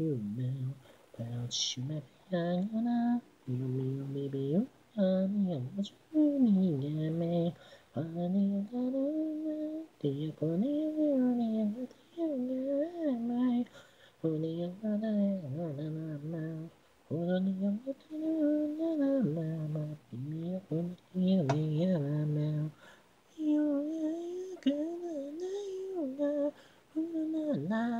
you now. About you, maybe I'm gonna. You, you, maybe you. Honey, I'm not dreaming at me. Honey, I'm gonna. Do you put it on me? I'm not dreaming at me. Honey, I'm gonna. I'm gonna. Honey, I'm gonna. I'm gonna. You, you, you, gonna. You, you, you, gonna.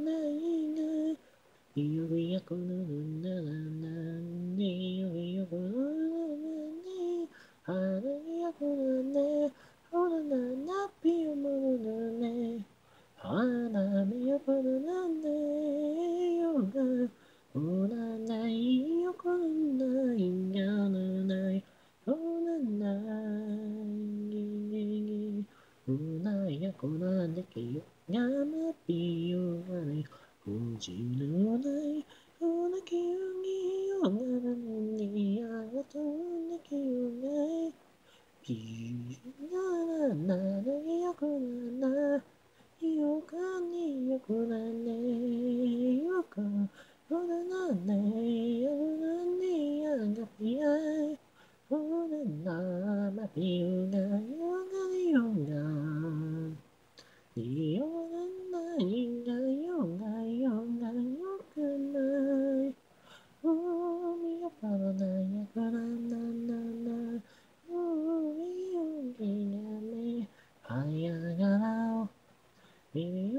なんでよよこのなねはらやこのねほらななぴよものねはらみよこのなねよがほらないきよね。ピーナナナナよくなな。よかによくなね。よくよくなね。Mm-hmm.